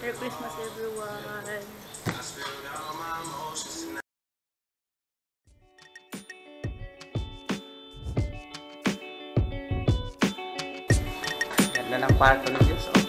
Merry Christmas everyone. Ganda ng parko ng Diyos. Oh.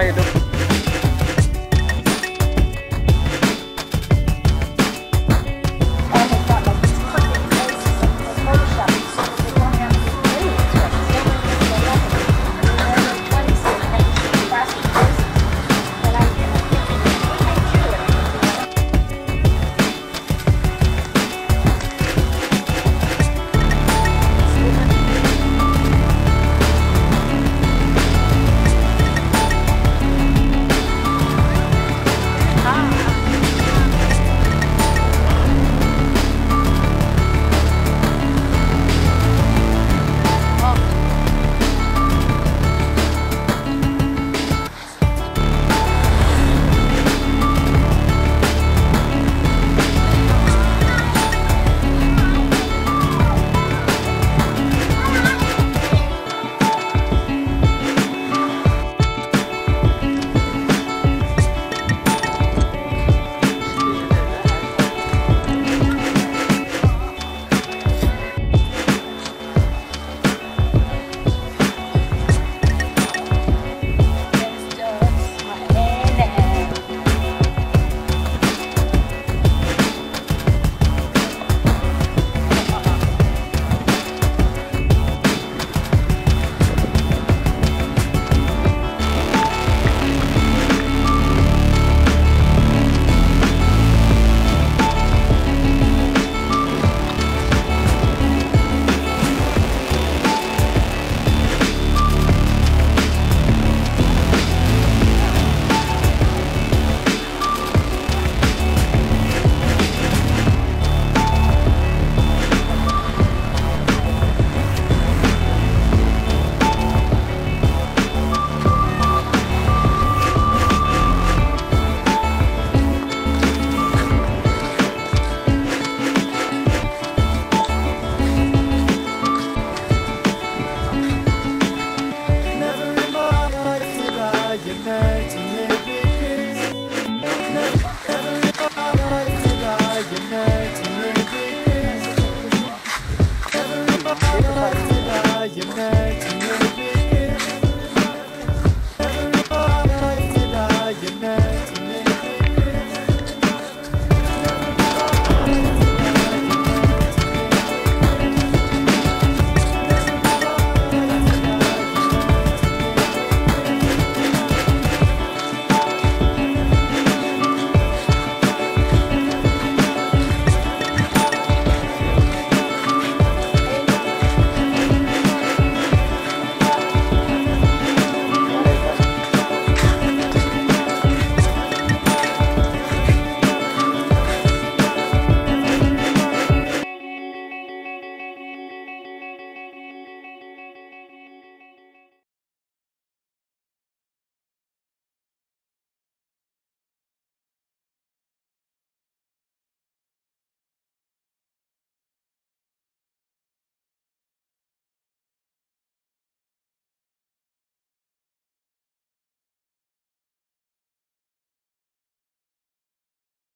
kayo doon.